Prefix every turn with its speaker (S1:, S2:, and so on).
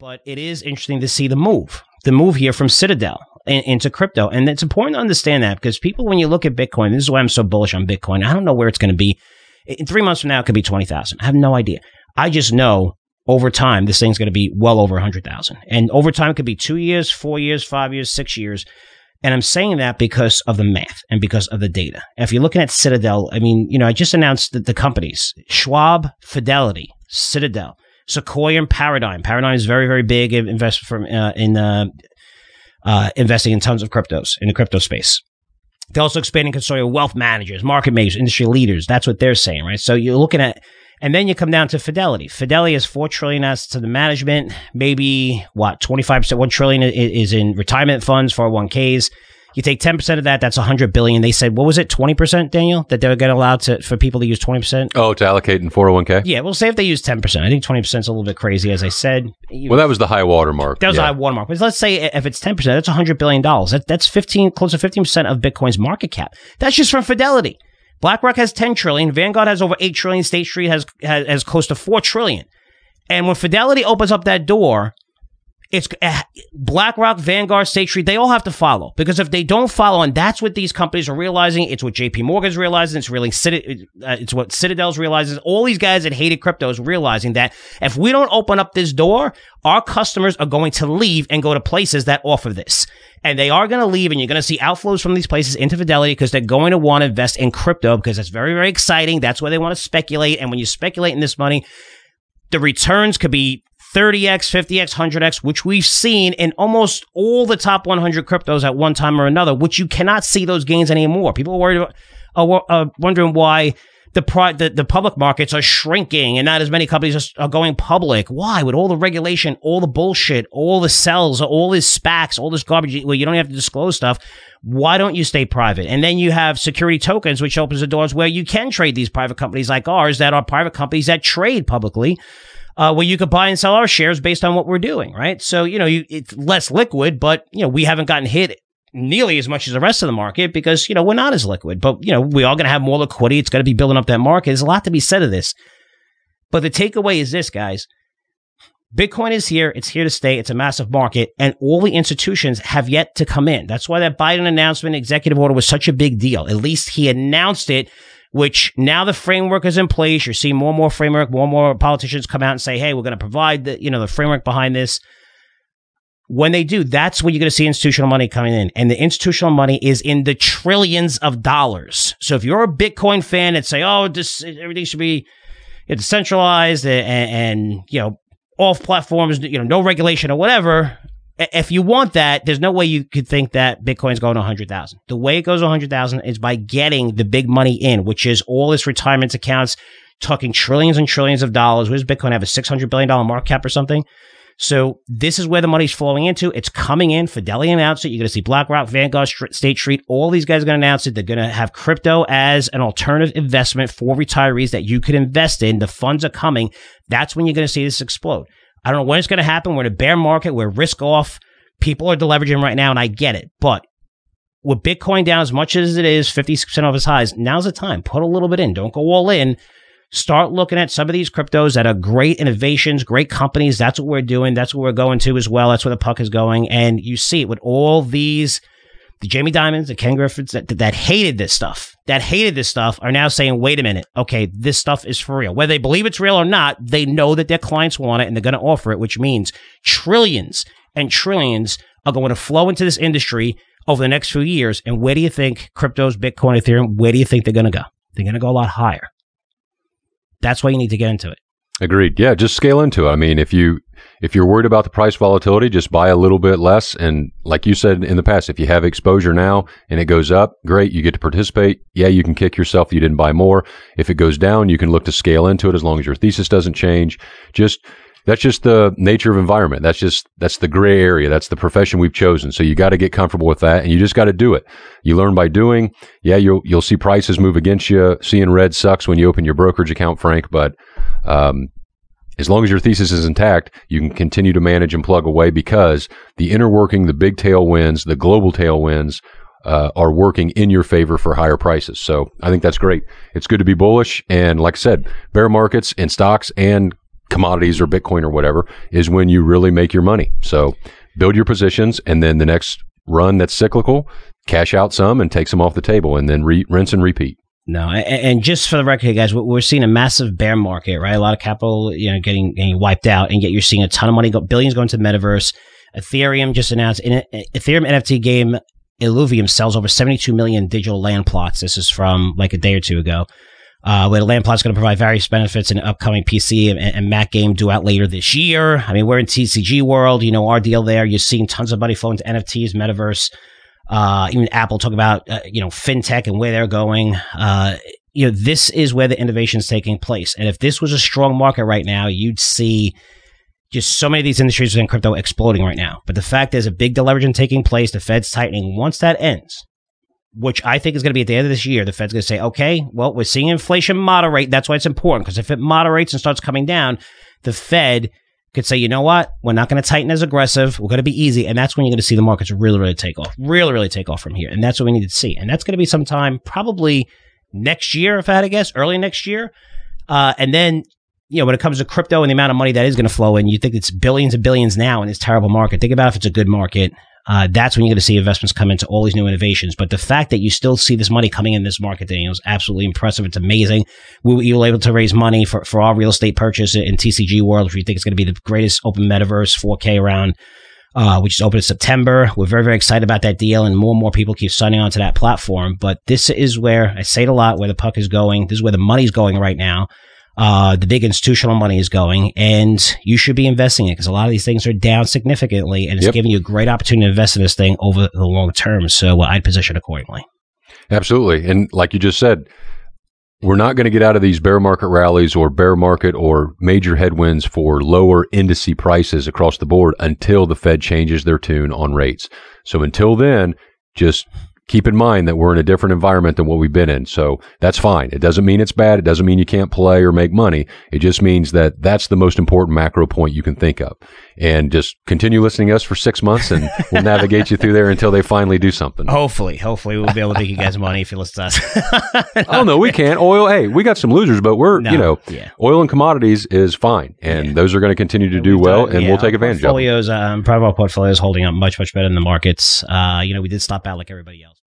S1: but it is interesting to see the move, the move here from Citadel in, into crypto. And it's important to understand that because people, when you look at Bitcoin, this is why I'm so bullish on Bitcoin. I don't know where it's going to be. In three months from now, it could be 20,000. I have no idea. I just know over time, this thing's going to be well over 100,000. And over time, it could be two years, four years, five years, six years. And I'm saying that because of the math and because of the data. If you're looking at Citadel, I mean, you know, I just announced the, the companies Schwab, Fidelity, Citadel, Sequoia, and Paradigm. Paradigm is very, very big investment from uh, in uh, uh, investing in tons of cryptos in the crypto space. They're also expanding consortium wealth managers, market makers, industry leaders. That's what they're saying, right? So you're looking at, and then you come down to Fidelity. Fidelity has four trillion assets to the management. Maybe what twenty five percent, one trillion is in retirement funds, four hundred one ks. You take 10% of that, that's 100 billion. They said, what was it, 20%, Daniel, that they were going to allow to, for people to use 20%?
S2: Oh, to allocate in 401k?
S1: Yeah, we'll say if they use 10%. I think 20% is a little bit crazy, as I said.
S2: Well, that was the high water mark.
S1: That was
S2: yeah.
S1: the high water mark. But let's say if it's 10%, that's $100 billion. That, that's 15, close to 15% of Bitcoin's market cap. That's just from Fidelity. BlackRock has 10 trillion. Vanguard has over 8 trillion. State Street has, has, has close to 4 trillion. And when Fidelity opens up that door, it's uh, BlackRock, Vanguard, State Street. They all have to follow because if they don't follow, and that's what these companies are realizing. It's what J.P. Morgan's realizing. It's really uh, it's what Citadel's realizing. All these guys that hated crypto is realizing that if we don't open up this door, our customers are going to leave and go to places that offer this. And they are going to leave, and you're going to see outflows from these places into Fidelity because they're going to want to invest in crypto because it's very, very exciting. That's where they want to speculate. And when you speculate in this money, the returns could be 30x, 50x, 100x, which we've seen in almost all the top 100 cryptos at one time or another, which you cannot see those gains anymore. People are worried about, are, wondering why the, pri- the the public markets are shrinking and not as many companies are, going public. Why? With all the regulation, all the bullshit, all the cells, all this SPACs, all this garbage where you don't have to disclose stuff. Why don't you stay private? And then you have security tokens, which opens the doors where you can trade these private companies like ours that are private companies that trade publicly uh, where you could buy and sell our shares based on what we're doing, right? So, you know, you, it's less liquid, but, you know, we haven't gotten hit nearly as much as the rest of the market because, you know, we're not as liquid. But, you know, we are going to have more liquidity. It's going to be building up that market. There's a lot to be said of this. But the takeaway is this, guys. Bitcoin is here. It's here to stay. It's a massive market, and all the institutions have yet to come in. That's why that Biden announcement, executive order, was such a big deal. At least he announced it which now the framework is in place. You're seeing more and more framework, more and more politicians come out and say, hey, we're going to provide the, you know, the framework behind this. When they do, that's when you're going to see institutional money coming in. And the institutional money is in the trillions of dollars. So if you're a Bitcoin fan and say, oh, this, everything should be decentralized and, and, you know, off platforms, you know, no regulation or whatever, if you want that, there's no way you could think that Bitcoin's going to 100,000. The way it goes to 100,000 is by getting the big money in, which is all this retirement accounts, talking trillions and trillions of dollars. What does Bitcoin have? A $600 billion market cap or something? So this is where the money's flowing into. It's coming in. Fidelity announced it. You're going to see BlackRock, Vanguard, State Street. All these guys are going to announce it. They're going to have crypto as an alternative investment for retirees that you could invest in. The funds are coming. That's when you're going to see this explode. I don't know when it's going to happen. We're in a bear market. We're risk off. People are deleveraging right now, and I get it. But with Bitcoin down as much as it is, 50% of its highs, now's the time. Put a little bit in. Don't go all in. Start looking at some of these cryptos that are great innovations, great companies. That's what we're doing. That's what we're going to as well. That's where the puck is going. And you see it with all these the Jamie Dimons, the Ken Griffins that, that hated this stuff, that hated this stuff, are now saying, wait a minute, okay, this stuff is for real. Whether they believe it's real or not, they know that their clients want it and they're going to offer it, which means trillions and trillions are going to flow into this industry over the next few years. And where do you think cryptos, Bitcoin, Ethereum, where do you think they're going to go? They're going to go a lot higher. That's why you need to get into it.
S2: Agreed. Yeah, just scale into it. I mean, if you if you're worried about the price volatility, just buy a little bit less. And like you said in the past, if you have exposure now and it goes up, great, you get to participate. Yeah, you can kick yourself you didn't buy more. If it goes down, you can look to scale into it as long as your thesis doesn't change. Just that's just the nature of environment. That's just that's the gray area. That's the profession we've chosen. So you got to get comfortable with that, and you just got to do it. You learn by doing. Yeah, you'll you'll see prices move against you. Seeing red sucks when you open your brokerage account, Frank. But um, as long as your thesis is intact, you can continue to manage and plug away because the inner working, the big tailwinds, the global tailwinds uh, are working in your favor for higher prices. So I think that's great. It's good to be bullish. And like I said, bear markets in stocks and commodities or Bitcoin or whatever is when you really make your money. So build your positions and then the next run that's cyclical, cash out some and take some off the table and then re- rinse and repeat.
S1: No, and just for the record, guys, we're seeing a massive bear market, right? A lot of capital, you know, getting getting wiped out, and yet you're seeing a ton of money go, billions going to the metaverse. Ethereum just announced Ethereum NFT game Illuvium sells over 72 million digital land plots. This is from like a day or two ago. Uh, where the land plot is going to provide various benefits in an upcoming PC and, and, Mac game due out later this year. I mean, we're in TCG world. You know, our deal there. You're seeing tons of money flowing to NFTs, metaverse. Uh, even Apple talk about uh, you know fintech and where they're going. Uh, you know, this is where the innovation is taking place. And if this was a strong market right now, you'd see just so many of these industries within crypto exploding right now. But the fact is, a big deleveraging taking place. The Fed's tightening. Once that ends, which I think is going to be at the end of this year, the Fed's going to say, okay, well, we're seeing inflation moderate. That's why it's important because if it moderates and starts coming down, the Fed could say, you know what, we're not going to tighten as aggressive. We're going to be easy. And that's when you're going to see the markets really, really take off, really, really take off from here. And that's what we need to see. And that's going to be sometime probably next year, if I had to guess, early next year. Uh, and then you know, when it comes to crypto and the amount of money that is going to flow in, you think it's billions and billions now in this terrible market. Think about if it's a good market. Uh, that's when you're going to see investments come into all these new innovations. But the fact that you still see this money coming in this market, Daniel, is absolutely impressive. It's amazing. We, were able to raise money for, for our real estate purchase in TCG world, which we think is going to be the greatest open metaverse 4K around. Uh, which is open in September. We're very, very excited about that deal, and more and more people keep signing on to that platform. But this is where I say it a lot, where the puck is going. This is where the money's going right now uh, the big institutional money is going, and you should be investing it because a lot of these things are down significantly, and it's yep. giving you a great opportunity to invest in this thing over the long term. So uh, I'd position accordingly.
S2: Absolutely, and like you just said, we're not going to get out of these bear market rallies or bear market or major headwinds for lower indice prices across the board until the Fed changes their tune on rates. So until then, just keep in mind that we're in a different environment than what we've been in. So that's fine. It doesn't mean it's bad. It doesn't mean you can't play or make money. It just means that that's the most important macro point you can think of. And just continue listening to us for six months and we'll navigate you through there until they finally do something.
S1: Hopefully, hopefully we'll be able to make you guys money if you listen to us.
S2: oh no, we can't. Oil, hey, we got some losers, but we're, no, you know, yeah. oil and commodities is fine. And yeah. those are going to continue to yeah, do well done, and we'll take advantage
S1: portfolios, of it. Um, private portfolios holding up much, much better than the markets. Uh, you know, we did stop out like everybody else.